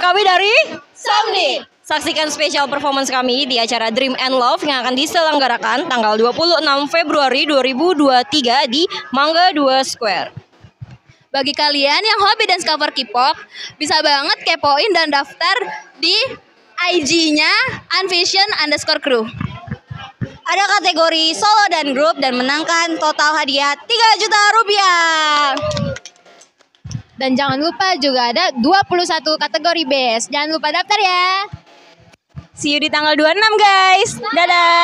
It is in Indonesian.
Kami dari Somni. Saksikan spesial performance kami di acara Dream and Love yang akan diselenggarakan tanggal 26 Februari 2023 di Mangga 2 Square. Bagi kalian yang hobi dance cover K-pop, bisa banget kepoin dan daftar di IG-nya Unvision underscore crew. Ada kategori solo dan grup dan menangkan total hadiah 3 juta rupiah. Dan jangan lupa juga ada 21 kategori best. Jangan lupa daftar ya. See you di tanggal 26 guys. Dadah.